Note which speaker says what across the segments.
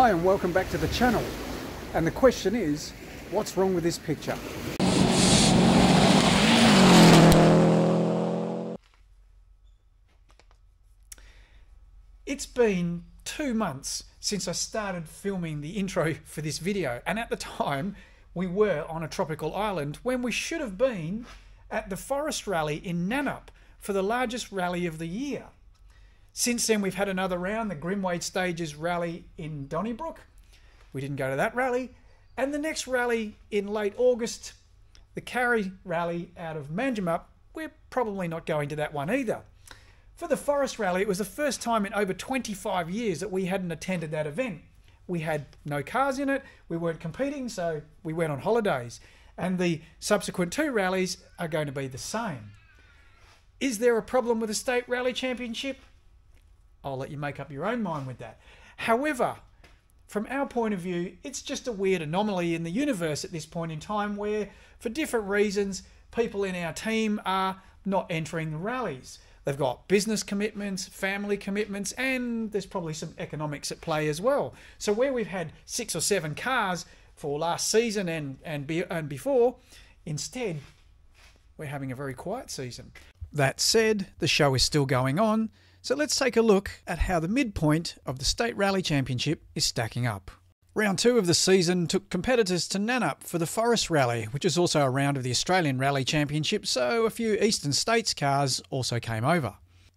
Speaker 1: Hi and welcome back to the channel. And the question is, what's wrong with this picture? It's been two months since I started filming the intro for this video and at the time we were on a tropical island when we should have been at the Forest Rally in Nannup for the largest rally of the year. Since then, we've had another round, the Grimwade Stages rally in Donnybrook. We didn't go to that rally. And the next rally in late August, the Carry rally out of Manjimup, we're probably not going to that one either. For the Forest Rally, it was the first time in over 25 years that we hadn't attended that event. We had no cars in it, we weren't competing, so we went on holidays. And the subsequent two rallies are going to be the same. Is there a problem with the State Rally Championship? I'll let you make up your own mind with that. However, from our point of view, it's just a weird anomaly in the universe at this point in time where, for different reasons, people in our team are not entering the rallies. They've got business commitments, family commitments, and there's probably some economics at play as well. So, where we've had six or seven cars for last season and, and, be, and before, instead, we're having a very quiet season. That said, the show is still going on, so let's take a look at how the midpoint of the State Rally Championship is stacking up. Round two of the season took competitors to Nannup for the Forest Rally, which is also a round of the Australian Rally Championship, so a few Eastern States cars also came over.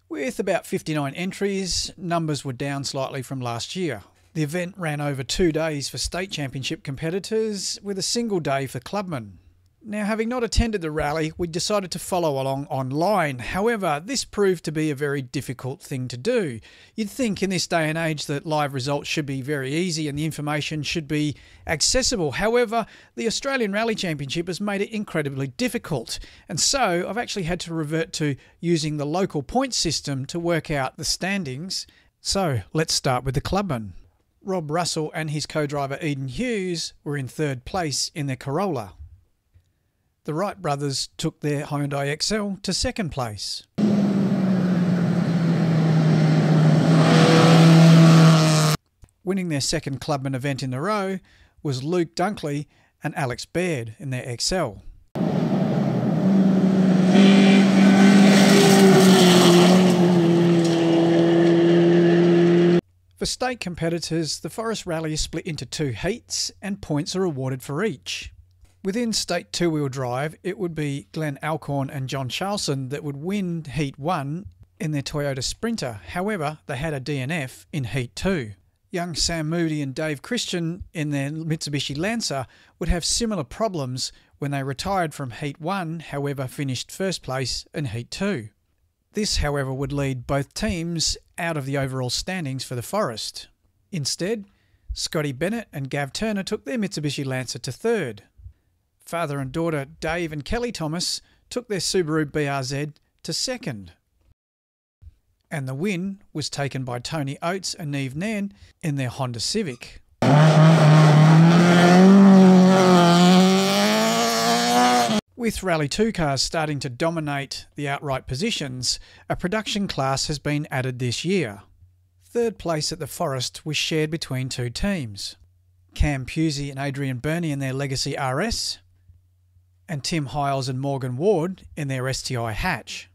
Speaker 1: With about 59 entries, numbers were down slightly from last year. The event ran over two days for state championship competitors, with a single day for clubmen. Now, having not attended the rally, we decided to follow along online. However, this proved to be a very difficult thing to do. You'd think in this day and age that live results should be very easy and the information should be accessible. However, the Australian Rally Championship has made it incredibly difficult. And so I've actually had to revert to using the local point system to work out the standings. So let's start with the clubman. Rob Russell and his co driver Eden Hughes were in third place in their Corolla the Wright brothers took their Hyundai Excel to second place. Winning their second clubman event in a row was Luke Dunkley and Alex Baird in their Excel. For state competitors, the Forest Rally is split into two heats and points are awarded for each. Within state two wheel drive, it would be Glenn Alcorn and John Charlson that would win Heat 1 in their Toyota Sprinter. However, they had a DNF in Heat 2. Young Sam Moody and Dave Christian in their Mitsubishi Lancer would have similar problems when they retired from Heat 1, however, finished first place in Heat 2. This, however, would lead both teams out of the overall standings for the Forest. Instead, Scotty Bennett and Gav Turner took their Mitsubishi Lancer to third. Father and daughter Dave and Kelly Thomas took their Subaru BRZ to second. And the win was taken by Tony Oates and Neve Nan in their Honda Civic. With Rally 2 cars starting to dominate the outright positions, a production class has been added this year. Third place at the Forest was shared between two teams Cam Pusey and Adrian Burney in their Legacy RS, and Tim Hiles and Morgan Ward in their STI Hatch.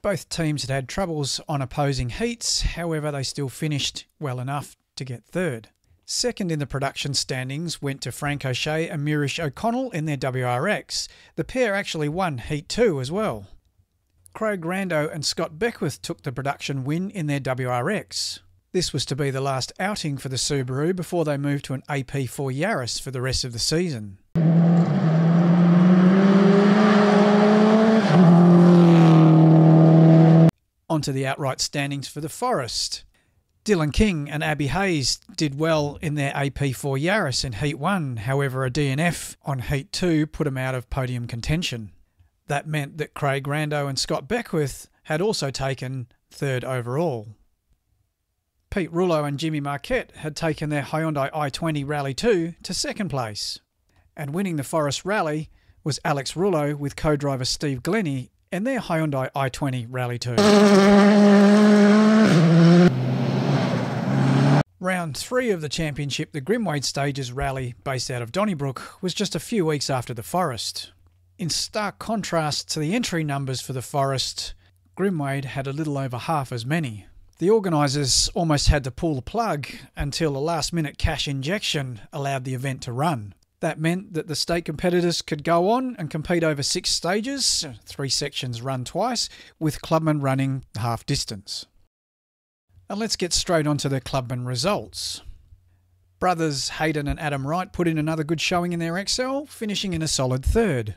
Speaker 1: Both teams had had troubles on opposing heats, however, they still finished well enough to get third. Second in the production standings went to Frank O'Shea and Murish O'Connell in their WRX. The pair actually won Heat 2 as well. Craig Rando and Scott Beckwith took the production win in their WRX. This was to be the last outing for the Subaru before they moved to an AP4 Yaris for the rest of the season. Onto the outright standings for the Forest. Dylan King and Abby Hayes did well in their AP4 Yaris in Heat 1, however, a DNF on Heat 2 put them out of podium contention. That meant that Craig Rando and Scott Beckwith had also taken third overall. Pete Rullo and Jimmy Marquette had taken their Hyundai i20 Rally 2 to second place. And winning the Forest Rally was Alex Rullo with co driver Steve Glennie and their Hyundai i20 Rally 2. Round three of the championship, the Grimwade Stages rally, based out of Donnybrook, was just a few weeks after the Forest. In stark contrast to the entry numbers for the Forest, Grimwade had a little over half as many. The organisers almost had to pull the plug until a last minute cash injection allowed the event to run. That meant that the state competitors could go on and compete over six stages, three sections run twice, with clubmen running half distance. And let's get straight on to the clubman results. Brothers Hayden and Adam Wright put in another good showing in their Excel, finishing in a solid third.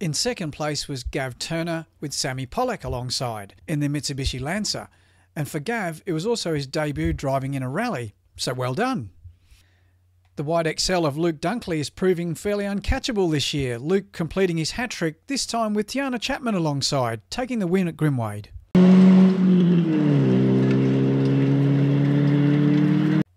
Speaker 1: In second place was Gav Turner with Sammy Pollack alongside in the Mitsubishi Lancer, and for Gav, it was also his debut driving in a rally, so well done. The wide excel of Luke Dunkley is proving fairly uncatchable this year, Luke completing his hat trick, this time with Tiana Chapman alongside, taking the win at Grimwade.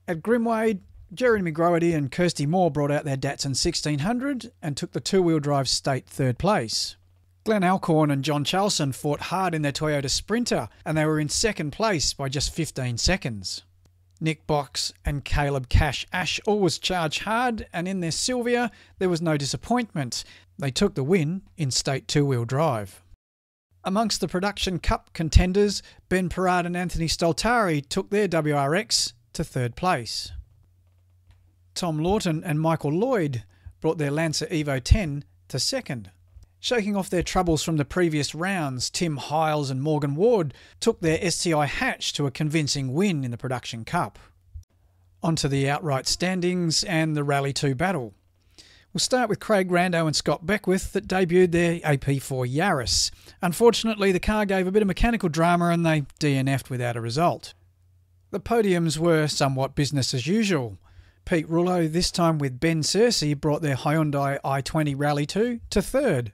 Speaker 1: At Grimwade, Jeremy McGroarty and Kirsty Moore brought out their Datsun 1600 and took the two-wheel drive state third place. Glenn Alcorn and John Charlson fought hard in their Toyota Sprinter and they were in second place by just 15 seconds. Nick Box and Caleb Cash Ash always charge hard, and in their Silvia, there was no disappointment. They took the win in state two wheel drive. Amongst the Production Cup contenders, Ben Parad and Anthony Stoltari took their WRX to third place. Tom Lawton and Michael Lloyd brought their Lancer Evo 10 to second. Shaking off their troubles from the previous rounds, Tim Hiles and Morgan Ward took their STI hatch to a convincing win in the Production Cup. On to the outright standings and the Rally 2 battle. We'll start with Craig Rando and Scott Beckwith that debuted their AP4 Yaris. Unfortunately, the car gave a bit of mechanical drama and they DNF'd without a result. The podiums were somewhat business as usual. Pete Rullo, this time with Ben Searcy, brought their Hyundai i20 Rally 2 to third.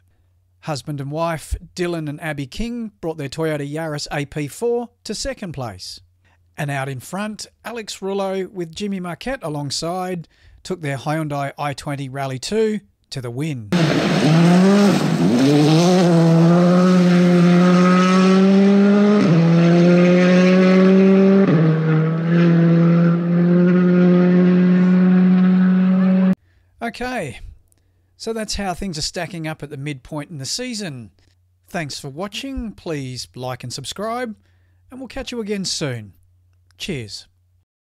Speaker 1: Husband and wife Dylan and Abby King brought their Toyota Yaris AP4 to second place. And out in front, Alex Rullo with Jimmy Marquette alongside took their Hyundai i20 Rally 2 to the win. Okay, so that's how things are stacking up at the midpoint in the season. Thanks for watching. Please like and subscribe, and we'll catch you again soon. Cheers.